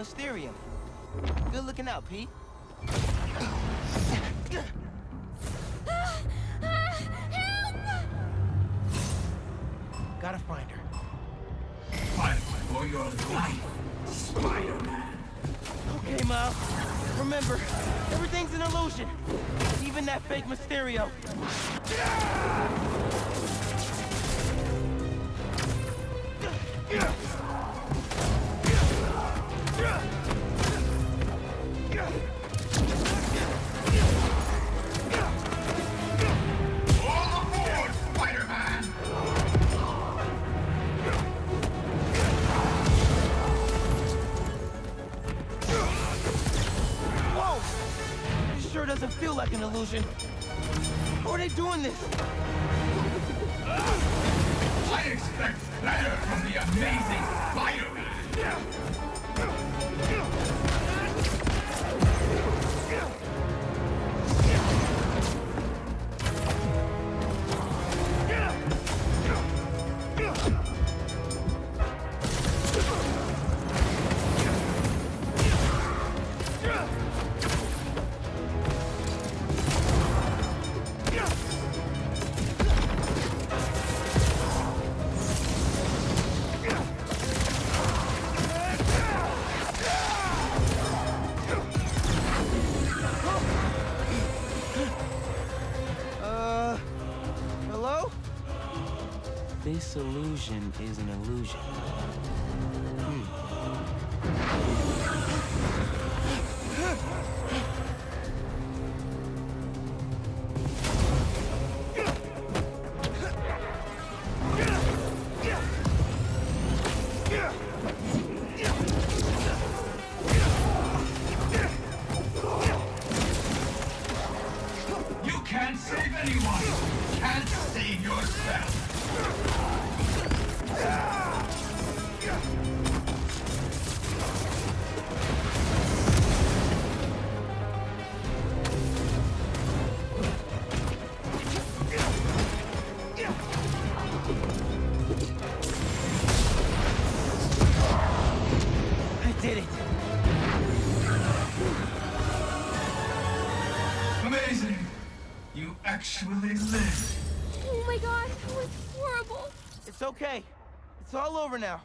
Mysterium. Good looking out, Pete. Gotta find her. Fight for your life, Spider-Man. Okay, Miles. Remember, everything's an illusion. Even that fake Mysterio. Doesn't feel like an illusion. How are they doing this? This illusion is an illusion. You can't save anyone! Can't save yourself! I did it. Amazing! You actually lived! Oh my god, that was horrible. It's okay. It's all over now.